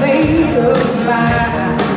made of mine